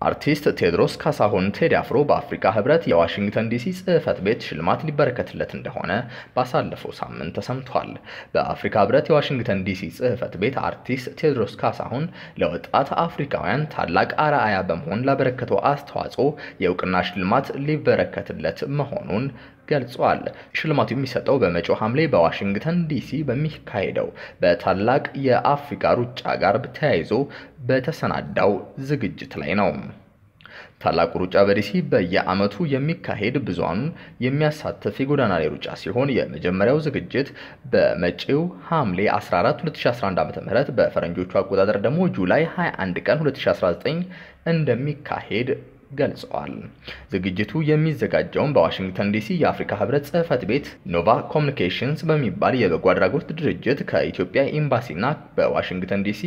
አርቲስት ቴዎድሮስ ካሳሁን ቴዲ አፍሮ በአፍሪካ ህብረት የዋሽንግተን ዲሲ ጽህፈት ቤት ሽልማት ሊበረከትለት እንደሆነ ባሳለፈው ሳምንት ተሰምቷል። በአፍሪካ ህብረት የዋሽንግተን ዲሲ ጽህፈት ቤት አርቲስት ቴዎድሮስ ካሳሁን ለወጣት አፍሪካውያን ታላቅ አርአያ በመሆን ላበረከተው አስተዋጽኦ የእውቅና ሽልማት ሊበረከትለት መሆኑን ገልጿል። ሽልማቱ የሚሰጠው በመጪው ሐምሌ በዋሽንግተን ዲሲ በሚካሄደው በታላቅ የአፍሪካ ሩጫ ጋር ተያይዞ በተሰናዳው ዝግጅት ላይ ነው። ታላቁ ሩጫ በዲሲ በየዓመቱ የሚካሄድ ብዙሃኑን የሚያሳትፍ የጎዳና ላይ ሩጫ ሲሆን የመጀመሪያው ዝግጅት በመጪው ሐምሌ 14 2011 ዓ.ም በፈረንጆቹ አቆጣጠር ደግሞ July 21 ቀን 2019 እንደሚካሄድ ገልጸዋል። ዝግጅቱ የሚዘጋጀውን በዋሽንግተን ዲሲ የአፍሪካ ህብረት ጽህፈት ቤት Nova Communications በሚባል የበጎ አድራጎት ድርጅት ከኢትዮጵያ ኤምባሲና በዋሽንግተን ዲሲ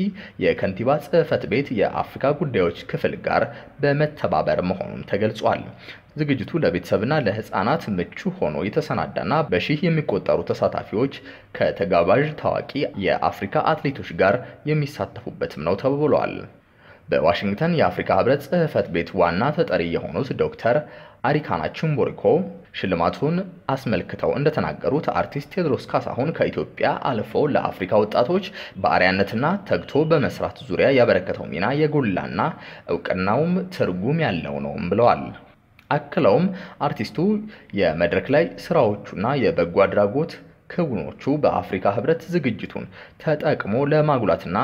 የከንቲባ ጽህፈት ቤት የአፍሪካ ጉዳዮች ክፍል ጋር በመተባበር መሆኑን ተገልጿል። ዝግጅቱ ለቤተሰብና ለህፃናት ምቹ ሆኖ የተሰናዳና በሺህ የሚቆጠሩ ተሳታፊዎች ከተጋባዥ ታዋቂ የአፍሪካ አትሌቶች ጋር የሚሳተፉበትም ነው ተብሏል። በዋሽንግተን የአፍሪካ ህብረት ጽህፈት ቤት ዋና ተጠሪ የሆኑት ዶክተር አሪካና ቹምቦሪኮ ሽልማቱን አስመልክተው እንደተናገሩት አርቲስት ቴዎድሮስ ካሳሁን ከኢትዮጵያ አልፎ ለአፍሪካ ወጣቶች በአርአያነትና ተግቶ በመስራት ዙሪያ ያበረከተው ሚና የጎላና እውቅናውም ትርጉም ያለው ነውም ብለዋል። አክለውም አርቲስቱ የመድረክ ላይ ስራዎቹና የበጎ አድራጎት ክውኖቹ በአፍሪካ ህብረት ዝግጅቱን ተጠቅሞ ለማጉላትና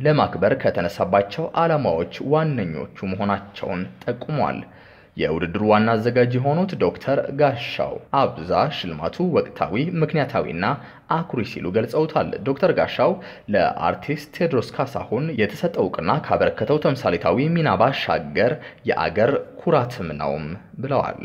ለማክበር ከተነሳባቸው ዓላማዎች ዋነኞቹ መሆናቸውን ጠቁሟል። የውድድሩ ዋና አዘጋጅ የሆኑት ዶክተር ጋሻው አብዛ ሽልማቱ ወቅታዊ፣ ምክንያታዊና አኩሪ ሲሉ ገልጸውታል። ዶክተር ጋሻው ለአርቲስት ቴዎድሮስ ካሳሁን የተሰጠው እውቅና ካበረከተው ተምሳሌታዊ ሚና ባሻገር የአገር ኩራትም ነውም ብለዋል።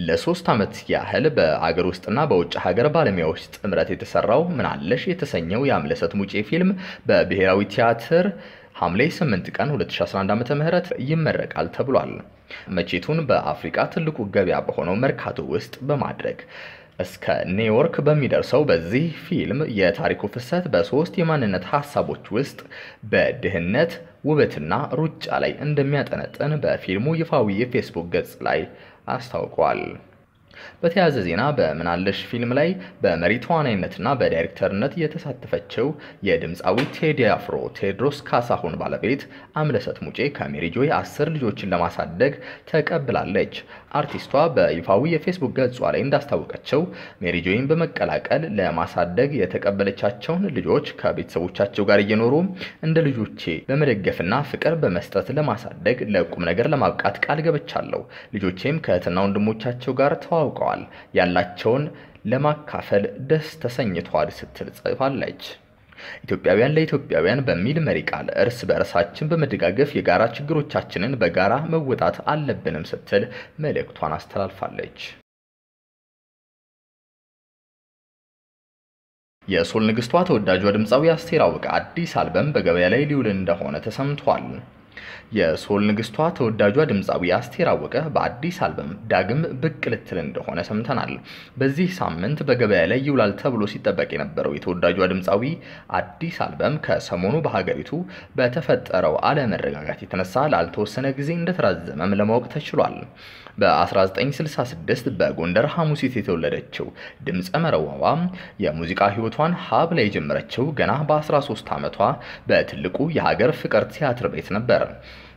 ለሶስት ዓመት ያህል በአገር ውስጥና በውጭ ሀገር ባለሙያዎች ጥምረት የተሰራው ምናለሽ የተሰኘው የአምለሰት ሙጬ ፊልም በብሔራዊ ቲያትር ሐምሌ 8 ቀን 2011 ዓ.ም ይመረቃል ተብሏል። መቼቱን በአፍሪካ ትልቁ ገበያ በሆነው መርካቶ ውስጥ በማድረግ እስከ ኒውዮርክ በሚደርሰው በዚህ ፊልም የታሪኩ ፍሰት በሶስት የማንነት ሀሳቦች ውስጥ በድህነት፣ ውበትና ሩጫ ላይ እንደሚያጠነጥን በፊልሙ ይፋዊ የፌስቡክ ገጽ ላይ hasta o cual. በተያያዘ ዜና በምናለሽ ፊልም ላይ በመሪ ተዋናይነትና በዳይሬክተርነት የተሳተፈችው የድምፃዊ ቴዲ አፍሮ ቴዎድሮስ ካሳሁን ባለቤት አምለሰት ሙጬ ከሜሪጆይ አስር ልጆችን ለማሳደግ ተቀብላለች። አርቲስቷ በይፋዊ የፌስቡክ ገጿ ላይ እንዳስታወቀችው ሜሪጆይን በመቀላቀል ለማሳደግ የተቀበለቻቸውን ልጆች ከቤተሰቦቻቸው ጋር እየኖሩ እንደ ልጆቼ በመደገፍና ፍቅር በመስጠት ለማሳደግ ለቁም ነገር ለማብቃት ቃል ገብቻለሁ። ልጆቼም ከእህትና ወንድሞቻቸው ጋር ተዋውቀዋል ያላቸውን ለማካፈል ደስ ተሰኝተዋል ስትል ጽፋለች። ኢትዮጵያውያን ለኢትዮጵያውያን በሚል መሪ ቃል እርስ በእርሳችን በመደጋገፍ የጋራ ችግሮቻችንን በጋራ መወጣት አለብንም ስትል መልእክቷን አስተላልፋለች። የሶል ንግስቷ ተወዳጇ ድምፃዊ አስቴር አወቀ አዲስ አልበም በገበያ ላይ ሊውል እንደሆነ ተሰምቷል። የሶል ንግስቷ ተወዳጇ ድምፃዊ አስቴር አወቀ በአዲስ አልበም ዳግም ብቅ ልትል እንደሆነ ሰምተናል። በዚህ ሳምንት በገበያ ላይ ይውላል ተብሎ ሲጠበቅ የነበረው የተወዳጇ ድምፃዊ አዲስ አልበም ከሰሞኑ በሀገሪቱ በተፈጠረው አለመረጋጋት የተነሳ ላልተወሰነ ጊዜ እንደተራዘመም ለማወቅ ተችሏል። በ1966 በጎንደር ሐሙሲት የተወለደችው ድምፀ መረዋዋ የሙዚቃ ህይወቷን ሀብላ የጀመረችው ገና በ13 ዓመቷ በትልቁ የሀገር ፍቅር ቲያትር ቤት ነበር።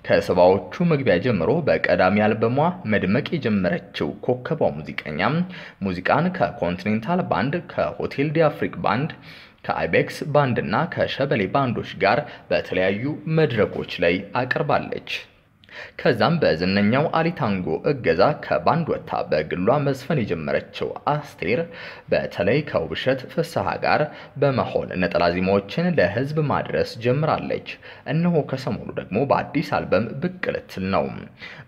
ከሰባዎቹ መግቢያ ጀምሮ በቀዳሚ አልበሟ መድመቅ የጀመረችው ኮከቧ ሙዚቀኛ ሙዚቃን ከኮንቲኔንታል ባንድ፣ ከሆቴል ዲ አፍሪክ ባንድ ከአይቤክስ ባንድ እና ከሸበሌ ባንዶች ጋር በተለያዩ መድረኮች ላይ አቅርባለች። ከዛም በዝነኛው አሊታንጎ እገዛ ከባንድ ወጥታ በግሏ መዝፈን የጀመረችው አስቴር በተለይ ከውብሸት ፍስሐ ጋር በመሆን ነጠላ ዜማዎችን ለህዝብ ማድረስ ጀምራለች። እነሆ ከሰሞኑ ደግሞ በአዲስ አልበም ብቅ ልትል ነው።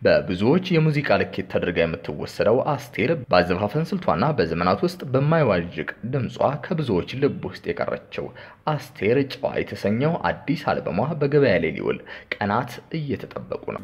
በብዙዎች የሙዚቃ ልኬት ተደርጋ የምትወሰደው አስቴር በአዘፋፈን ስልቷና በዘመናት ውስጥ በማይዋዥቅ ድምጿ ከብዙዎች ልብ ውስጥ የቀረችው አስቴር ጨዋ የተሰኘው አዲስ አልበሟ በገበያ ላይ ሊውል ቀናት እየተጠበቁ ነው።